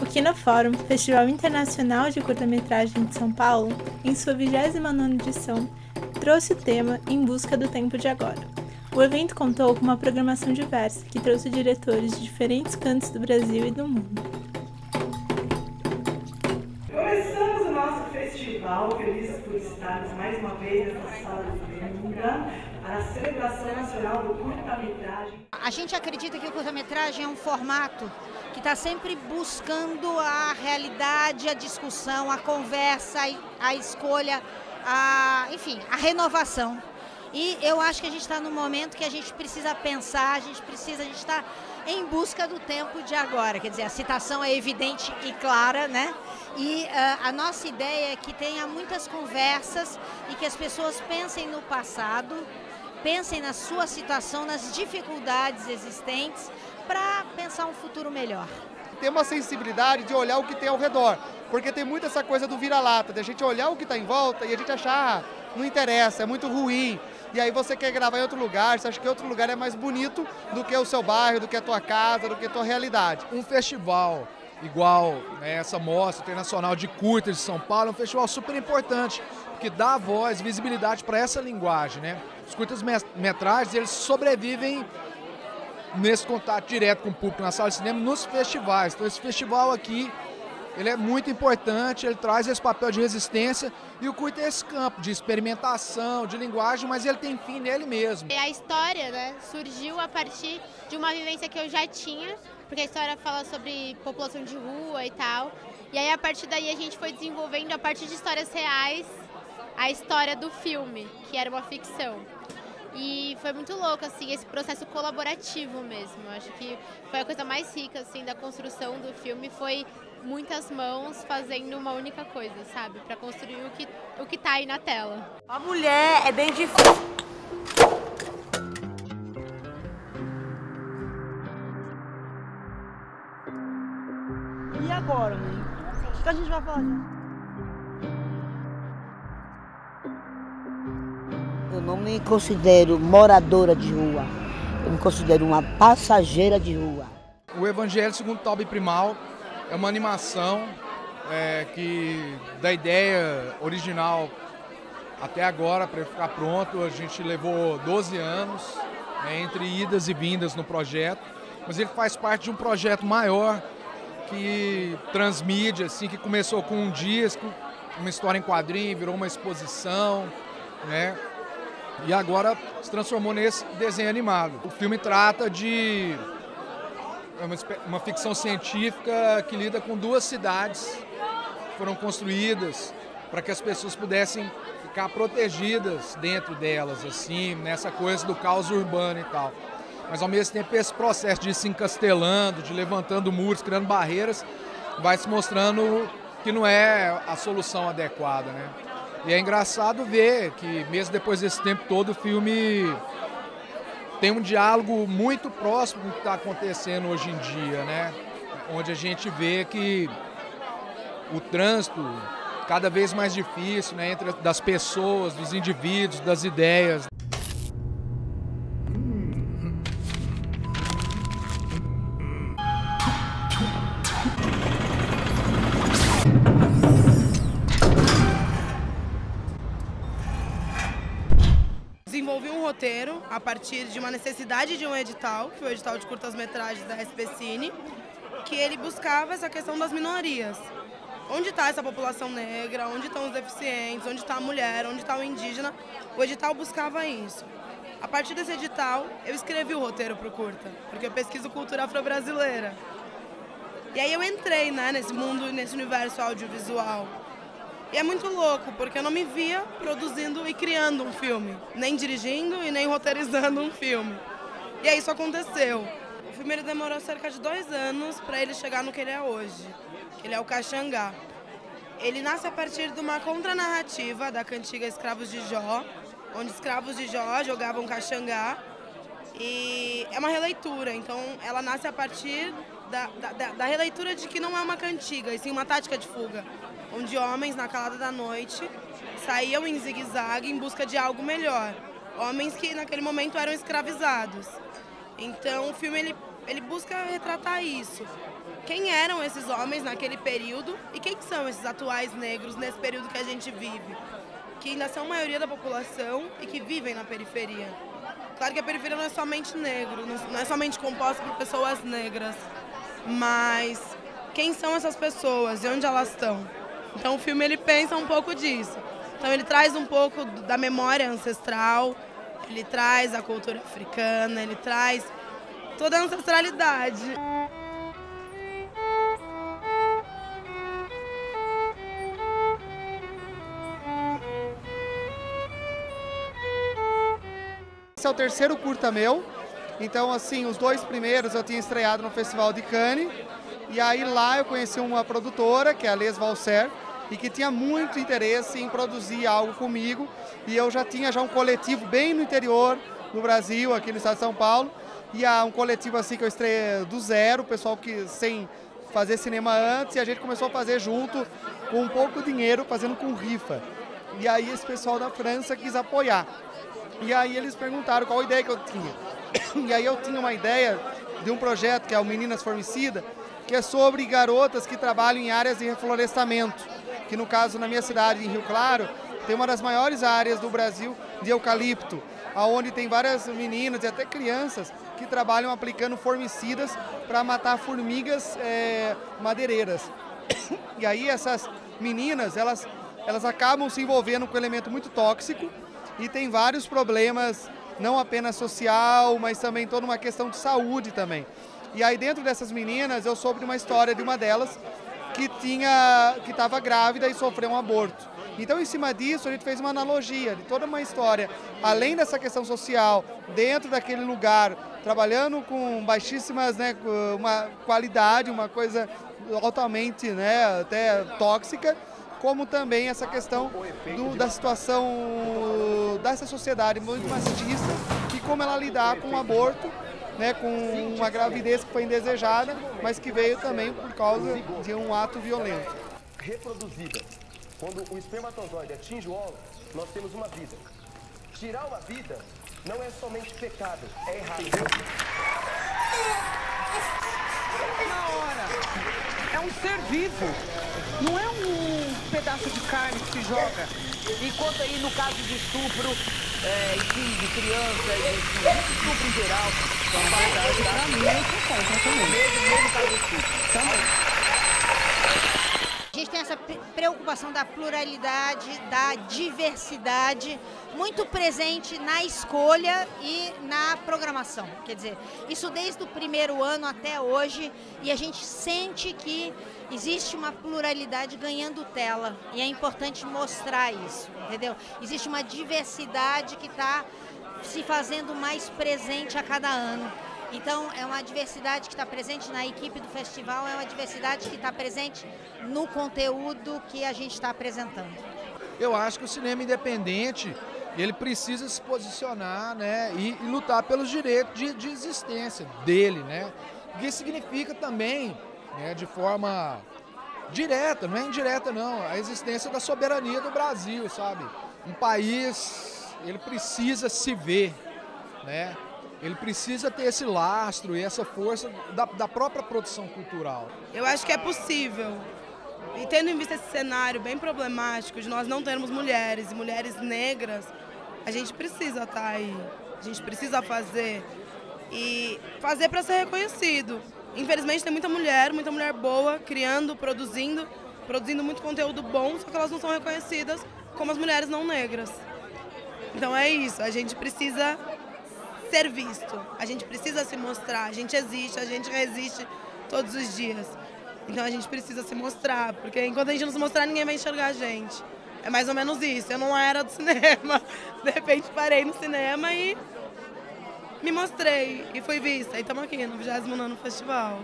O Kinofórum, Festival Internacional de Curta-Metragem de São Paulo, em sua 29ª edição, trouxe o tema Em Busca do Tempo de Agora. O evento contou com uma programação diversa que trouxe diretores de diferentes cantos do Brasil e do mundo. Começamos o nosso festival, felizes por estarmos mais uma vez nessa sala de Bermuda, a celebração nacional do curta-metragem. A gente acredita que o curta-metragem é um formato que está sempre buscando a realidade, a discussão, a conversa, a escolha, a, enfim, a renovação. E eu acho que a gente está num momento que a gente precisa pensar, a gente precisa, a gente está em busca do tempo de agora. Quer dizer, a citação é evidente e clara, né? E uh, a nossa ideia é que tenha muitas conversas e que as pessoas pensem no passado, pensem na sua situação, nas dificuldades existentes, para pensar um futuro melhor. Ter uma sensibilidade de olhar o que tem ao redor, porque tem muito essa coisa do vira-lata, de a gente olhar o que está em volta e a gente achar, ah, não interessa, é muito ruim. E aí você quer gravar em outro lugar, você acha que outro lugar é mais bonito do que o seu bairro, do que a tua casa, do que a tua realidade. Um festival igual né, essa mostra internacional de curtas de São Paulo é um festival super importante, porque dá voz, visibilidade para essa linguagem. Né? Os curtas metragens eles sobrevivem nesse contato direto com o público na sala de cinema, nos festivais. Então esse festival aqui, ele é muito importante, ele traz esse papel de resistência e o curto é esse campo de experimentação, de linguagem, mas ele tem fim nele mesmo. A história né, surgiu a partir de uma vivência que eu já tinha, porque a história fala sobre população de rua e tal. E aí a partir daí a gente foi desenvolvendo a partir de histórias reais a história do filme, que era uma ficção. E foi muito louco, assim, esse processo colaborativo mesmo. Acho que foi a coisa mais rica, assim, da construção do filme, foi muitas mãos fazendo uma única coisa, sabe? Para construir o que, o que tá aí na tela. A mulher é bem difícil. E agora, mãe? O que a gente vai fazer? Não me considero moradora de rua. Eu me considero uma passageira de rua. O Evangelho segundo Toby Primal é uma animação é, que da ideia original até agora para ficar pronto a gente levou 12 anos né, entre idas e vindas no projeto, mas ele faz parte de um projeto maior que transmídia assim que começou com um disco, uma história em quadrinho, virou uma exposição, né? E agora se transformou nesse desenho animado. O filme trata de uma, uma ficção científica que lida com duas cidades que foram construídas para que as pessoas pudessem ficar protegidas dentro delas, assim, nessa coisa do caos urbano e tal. Mas ao mesmo tempo esse processo de se encastelando, de levantando muros, criando barreiras, vai se mostrando que não é a solução adequada, né? E é engraçado ver que, mesmo depois desse tempo todo, o filme tem um diálogo muito próximo do que está acontecendo hoje em dia, né? Onde a gente vê que o trânsito cada vez mais difícil, né? Entre das pessoas, dos indivíduos, das ideias. Desenvolvi um roteiro a partir de uma necessidade de um edital, que foi o edital de curtas-metragens da SPCine, que ele buscava essa questão das minorias. Onde está essa população negra, onde estão os deficientes, onde está a mulher, onde está o indígena. O edital buscava isso. A partir desse edital, eu escrevi o roteiro para o curta, porque eu pesquiso cultura afro-brasileira. E aí eu entrei né, nesse mundo, nesse universo audiovisual. E é muito louco, porque eu não me via produzindo e criando um filme, nem dirigindo e nem roteirizando um filme. E aí isso aconteceu. O filme ele demorou cerca de dois anos para ele chegar no que ele é hoje, que ele é o Caxangá. Ele nasce a partir de uma contranarrativa da cantiga Escravos de Jó, onde escravos de Jó jogavam Caxangá. E é uma releitura, então ela nasce a partir da, da, da releitura de que não é uma cantiga, e sim uma tática de fuga onde homens, na calada da noite, saíam em zigue-zague em busca de algo melhor. Homens que naquele momento eram escravizados. Então o filme ele, ele busca retratar isso. Quem eram esses homens naquele período e quem são esses atuais negros nesse período que a gente vive? Que ainda são a maioria da população e que vivem na periferia. Claro que a periferia não é somente negro, não é somente composta por pessoas negras, mas quem são essas pessoas e onde elas estão? Então o filme ele pensa um pouco disso. Então ele traz um pouco da memória ancestral, ele traz a cultura africana, ele traz toda a ancestralidade. Esse é o terceiro curta meu. Então, assim, os dois primeiros eu tinha estreado no Festival de Cannes. E aí lá eu conheci uma produtora, que é a Les Valser, e que tinha muito interesse em produzir algo comigo. E eu já tinha já um coletivo bem no interior, no Brasil, aqui no estado de São Paulo. E há um coletivo assim que eu estreiei do zero, pessoal que sem fazer cinema antes, e a gente começou a fazer junto com um pouco dinheiro, fazendo com rifa. E aí esse pessoal da França quis apoiar. E aí eles perguntaram qual ideia que eu tinha. E aí eu tinha uma ideia de um projeto que é o Meninas Formicida, que é sobre garotas que trabalham em áreas de reflorestamento. Que no caso, na minha cidade, em Rio Claro, tem uma das maiores áreas do Brasil de eucalipto, onde tem várias meninas e até crianças que trabalham aplicando formicidas para matar formigas é, madeireiras. E aí essas meninas, elas, elas acabam se envolvendo com um elemento muito tóxico e tem vários problemas, não apenas social, mas também toda uma questão de saúde também. E aí dentro dessas meninas eu soube de uma história de uma delas que tinha que estava grávida e sofreu um aborto. Então, em cima disso, a gente fez uma analogia de toda uma história, além dessa questão social, dentro daquele lugar, trabalhando com baixíssimas, né, uma qualidade, uma coisa altamente, né, até tóxica, como também essa questão do, da situação dessa sociedade muito machista e como ela lidar com o aborto né, com uma gravidez que foi indesejada, mas que veio também por causa de um ato violento. Reproduzida. Quando o espermatozoide atinge o óvulo, nós temos uma vida. Tirar uma vida não é somente pecado, é errado. Na hora. É um ser vivo. Não é um pedaço de carne que se joga. Enquanto aí no caso de estupro, é, enfim, de criança, enfim, estupro em geral, A gente tem essa preocupação da pluralidade, da diversidade, muito presente na escolha e na programação. Quer dizer, isso desde o primeiro ano até hoje, e a gente sente que existe uma pluralidade ganhando tela, e é importante mostrar isso, entendeu? Existe uma diversidade que está se fazendo mais presente a cada ano. Então, é uma diversidade que está presente na equipe do festival, é uma diversidade que está presente no conteúdo que a gente está apresentando. Eu acho que o cinema independente ele precisa se posicionar né, e, e lutar pelos direitos de, de, existência dele. Né? O que significa também, né, de forma direta, não é indireta não, a existência da soberania do Brasil, sabe? Um país, ele precisa se ver, né? Ele precisa ter esse lastro e essa força da, da própria produção cultural. Eu acho que é possível. E tendo em vista esse cenário bem problemático de nós não termos mulheres e mulheres negras, a gente precisa estar tá aí. A gente precisa fazer. E fazer para ser reconhecido. Infelizmente tem muita mulher, muita mulher boa, criando, produzindo, produzindo muito conteúdo bom, só que elas não são reconhecidas como as mulheres não negras. Então é isso, a gente precisa ser visto. A gente precisa se mostrar. A gente existe, a gente resiste todos os dias. Então a gente precisa se mostrar, porque enquanto a gente não se mostrar, ninguém vai enxergar a gente. É mais ou menos isso. Eu não era do cinema. De repente parei no cinema e me mostrei. E fui vista. E estamos aqui no 29 Festival.